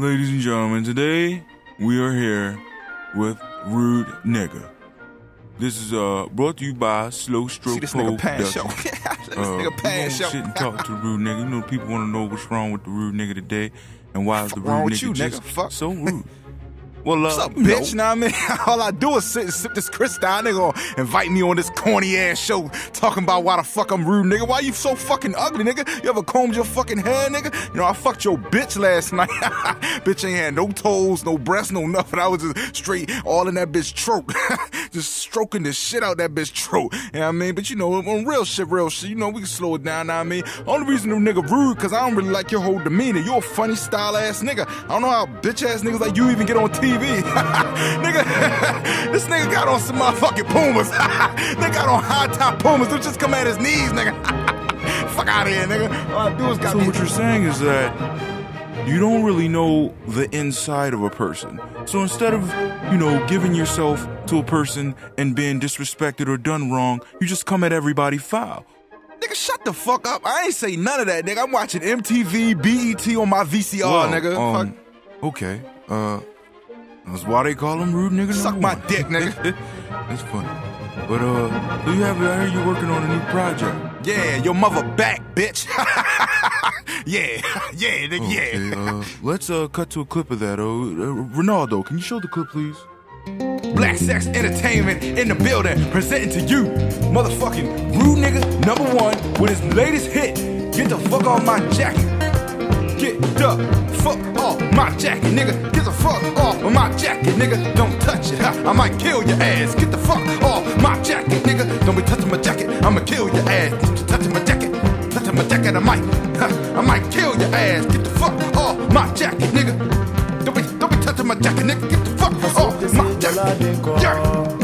Ladies and gentlemen, today we are here with Rude Nigga. This is uh brought to you by Slow Stroke See this nigga pan show. This Uh, nigga pan show. sit and talk to Rude Nigga. You know, people want to know what's wrong with the Rude Nigga today, and why is the Rude Nigga you, just nigga? Fuck. so rude? Well, uh, What's up, you know, bitch? Know what I mean? All I do is sit and sip this Cristal. Nigga gonna invite me on this corny ass show talking about why the fuck I'm rude, nigga. Why you so fucking ugly, nigga? You ever combed your fucking hair, nigga? You know, I fucked your bitch last night. bitch ain't had no toes, no breasts, no nothing. I was just straight all in that bitch throat. just stroking the shit out that bitch throat. You know what I mean? But you know, on real shit, real shit, you know, we can slow it down, know what I mean? Only reason the nigga rude, cause I don't really like your whole demeanor. You a funny style ass nigga. I don't know how bitch ass niggas like you even get on TV. nigga, this nigga got on some motherfucking Pumas. they got on high top Pumas. They just come at his knees, nigga. Fuck out of here, nigga. All I do is got So what you're saying is that you don't really know the inside of a person. So instead of, you know, giving yourself to a person and being disrespected or done wrong, you just come at everybody foul. Nigga, shut the fuck up. I ain't say none of that, nigga. I'm watching MTV, BET on my VCR, Well, nigga. Um, okay. Uh, that's why they call him rude nigga. Suck my dick, nigga. that's funny. But uh, so you have? I hear you working on a new project. Yeah, your mother back, bitch. yeah, yeah, nigga, Okay. yeah. Uh, let's uh cut to a clip of that. Oh, uh, Ronaldo, can you show the clip, please? Black Sex Entertainment in the building, presenting to you, motherfucking rude nigga number one with his latest hit. Get the fuck off my jacket. Get the fuck off my jacket, nigga. Get the fuck off of my jacket, nigga. Don't touch it. Ha, I might kill your ass. Get the fuck off my jacket, nigga. Don't be touching my jacket. I'ma kill your ass. Touching my jacket. Touching my jacket, I might. Ha, I might kill your ass. Get the fuck off my jacket, nigga. Don't be, don't be touching my jacket, nigga. Get the fuck off my jacket. Yeah.